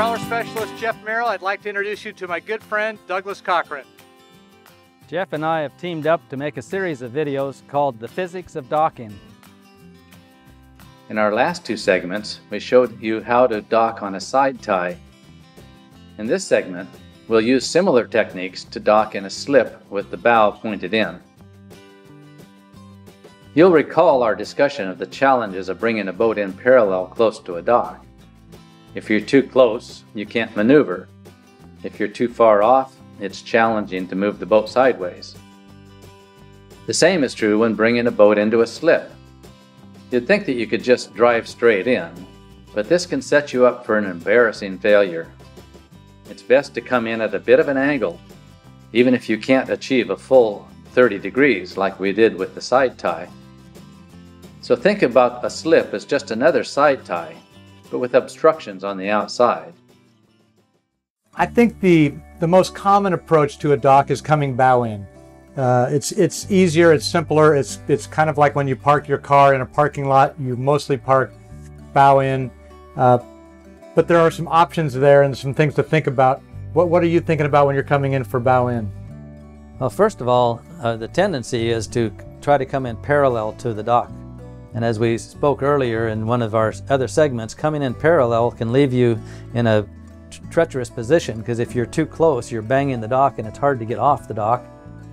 Propeller Specialist Jeff Merrill. I'd like to introduce you to my good friend Douglas Cochran. Jeff and I have teamed up to make a series of videos called The Physics of Docking. In our last two segments, we showed you how to dock on a side tie. In this segment, we'll use similar techniques to dock in a slip with the bow pointed in. You'll recall our discussion of the challenges of bringing a boat in parallel close to a dock. If you're too close, you can't maneuver. If you're too far off, it's challenging to move the boat sideways. The same is true when bringing a boat into a slip. You'd think that you could just drive straight in, but this can set you up for an embarrassing failure. It's best to come in at a bit of an angle, even if you can't achieve a full 30 degrees like we did with the side tie. So think about a slip as just another side tie, but with obstructions on the outside. I think the, the most common approach to a dock is coming bow in. Uh, it's it's easier, it's simpler. It's it's kind of like when you park your car in a parking lot. You mostly park bow in, uh, but there are some options there and some things to think about. What what are you thinking about when you're coming in for bow in? Well, first of all, uh, the tendency is to try to come in parallel to the dock. And as we spoke earlier in one of our other segments, coming in parallel can leave you in a treacherous position because if you're too close, you're banging the dock and it's hard to get off the dock.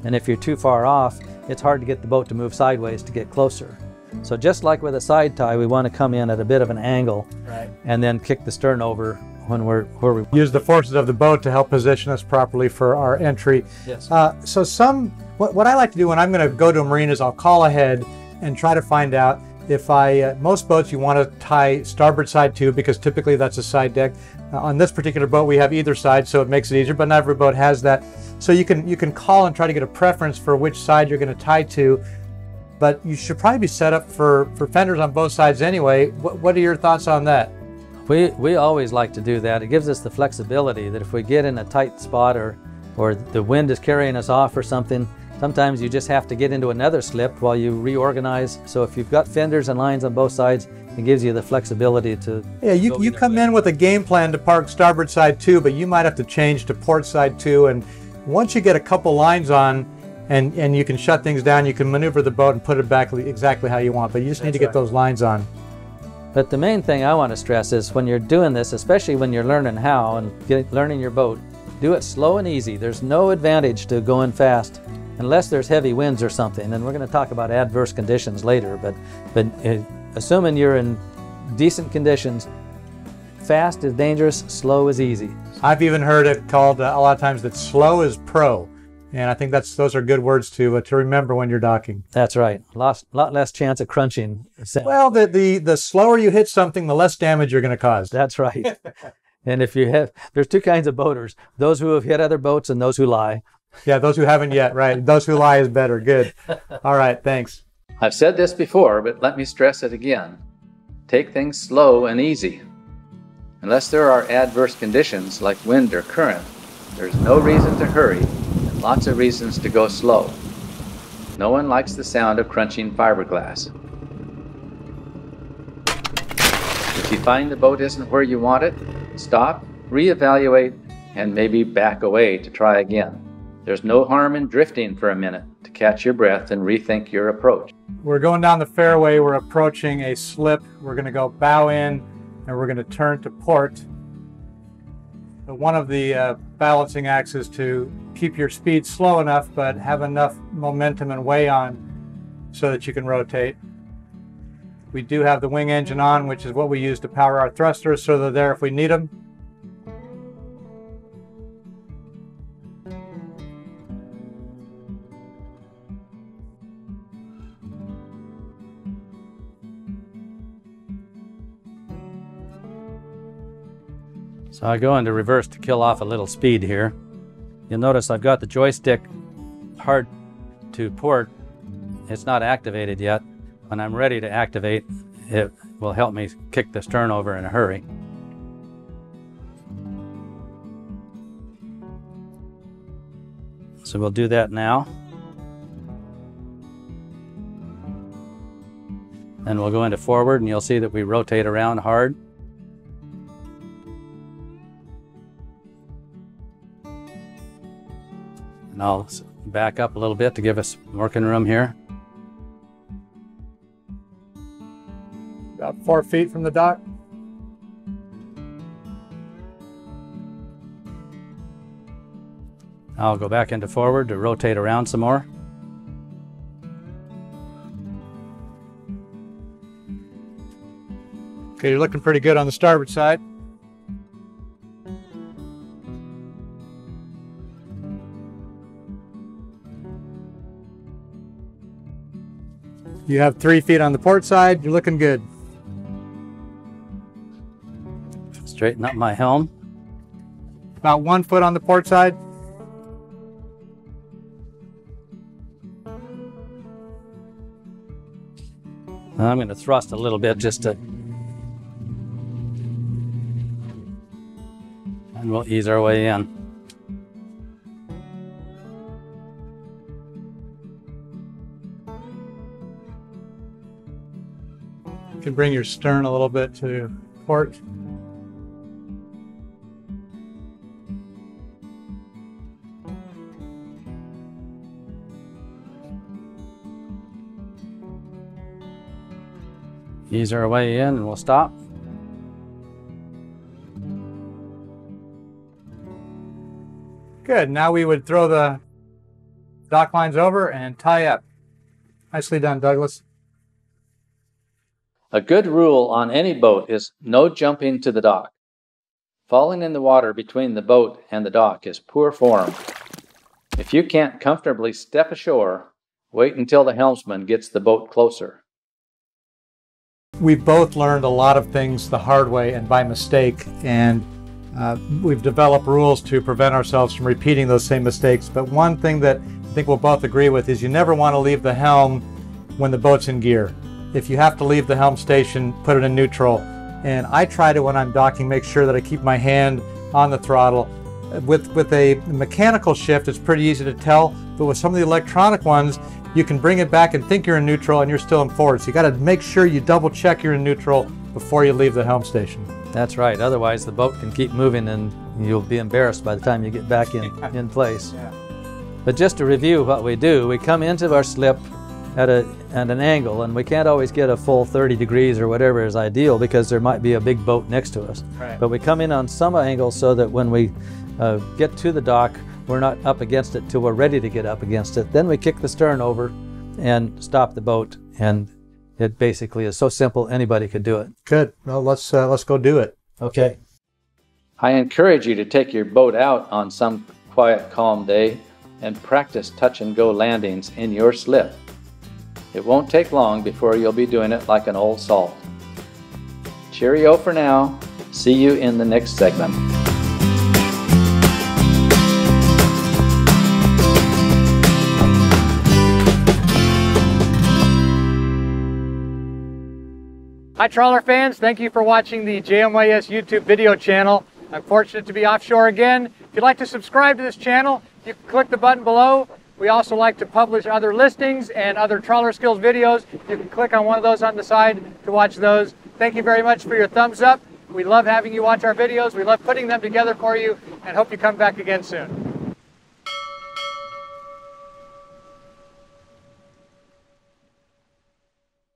And if you're too far off, it's hard to get the boat to move sideways to get closer. So just like with a side tie, we want to come in at a bit of an angle right. and then kick the stern over when we're where we use the forces of the boat to help position us properly for our entry. Yes. Uh, so some what, what I like to do when I'm going to go to a marina is I'll call ahead and try to find out if I, uh, most boats you want to tie starboard side to because typically that's a side deck. Uh, on this particular boat we have either side so it makes it easier, but not every boat has that. So you can, you can call and try to get a preference for which side you're going to tie to, but you should probably be set up for, for fenders on both sides anyway. What, what are your thoughts on that? We, we always like to do that. It gives us the flexibility that if we get in a tight spot or, or the wind is carrying us off or something, Sometimes you just have to get into another slip while you reorganize. So if you've got fenders and lines on both sides, it gives you the flexibility to. Yeah, you, you come way. in with a game plan to park starboard side too, but you might have to change to port side too. And once you get a couple lines on and, and you can shut things down, you can maneuver the boat and put it back exactly how you want. But you just That's need to get right. those lines on. But the main thing I want to stress is when you're doing this, especially when you're learning how and get, learning your boat, do it slow and easy. There's no advantage to going fast unless there's heavy winds or something. And we're going to talk about adverse conditions later, but, but uh, assuming you're in decent conditions, fast is dangerous, slow is easy. I've even heard it called uh, a lot of times that slow is pro. And I think that's those are good words to uh, to remember when you're docking. That's right. Lot lot less chance of crunching. Well, the the the slower you hit something, the less damage you're going to cause. That's right. and if you have, there's two kinds of boaters: those who have hit other boats and those who lie. Yeah, those who haven't yet, right? Those who lie is better. Good. All right, thanks. I've said this before, but let me stress it again. Take things slow and easy. Unless there are adverse conditions like wind or current, there's no reason to hurry and lots of reasons to go slow. No one likes the sound of crunching fiberglass. If you find the boat isn't where you want it, stop, reevaluate, and maybe back away to try again. There's no harm in drifting for a minute to catch your breath and rethink your approach. We're going down the fairway. We're approaching a slip. We're going to go bow in and we're going to turn to port. But one of the uh, balancing acts is to keep your speed slow enough but have enough momentum and way on so that you can rotate. We do have the wing engine on, which is what we use to power our thrusters, so they're there if we need them. So I go into reverse to kill off a little speed here. You'll notice I've got the joystick hard to port. It's not activated yet. When I'm ready to activate, it will help me kick the stern over in a hurry. So we'll do that now. Then we'll go into forward and you'll see that we rotate around hard. And I'll back up a little bit to give us working room here. About four feet from the dock. I'll go back into forward to rotate around some more. Okay, you're looking pretty good on the starboard side. You have three feet on the port side. You're looking good. Straighten up my helm. About one foot on the port side. I'm going to thrust a little bit just to. And we'll ease our way in. You can bring your stern a little bit to port. Ease our way in and we'll stop. Good. Now we would throw the dock lines over and tie up. Nicely done, Douglas. A good rule on any boat is no jumping to the dock. Falling in the water between the boat and the dock is poor form. If you can't comfortably step ashore, wait until the helmsman gets the boat closer. We've both learned a lot of things the hard way and by mistake, and uh, we've developed rules to prevent ourselves from repeating those same mistakes. But one thing that I think we'll both agree with is you never want to leave the helm when the boat's in gear. If you have to leave the helm station, put it in neutral. And I try to, when I'm docking, make sure that I keep my hand on the throttle. With, with a mechanical shift, it's pretty easy to tell, but with some of the electronic ones, you can bring it back and think you're in neutral and you're still in forward. So you got to make sure you double check you're in neutral before you leave the helm station. That's right. Otherwise, the boat can keep moving and you'll be embarrassed by the time you get back in, in place. Yeah. But just to review what we do, we come into our slip at, a, at an angle, and we can't always get a full 30 degrees or whatever is ideal because there might be a big boat next to us. Right. But we come in on some angle so that when we uh, get to the dock, we're not up against it till we're ready to get up against it. Then we kick the stern over and stop the boat, and it basically is so simple anybody could do it. Good. Well, let's uh, let's go do it. Okay. I encourage you to take your boat out on some quiet, calm day and practice touch and go landings in your slip. It won't take long before you'll be doing it like an old salt. Cheerio for now. See you in the next segment. Hi, trawler fans. Thank you for watching the JMYS YouTube video channel. I'm fortunate to be offshore again. If you'd like to subscribe to this channel, you can click the button below. We also like to publish other listings and other trawler skills videos. You can click on one of those on the side to watch those. Thank you very much for your thumbs up. We love having you watch our videos. We love putting them together for you and hope you come back again soon.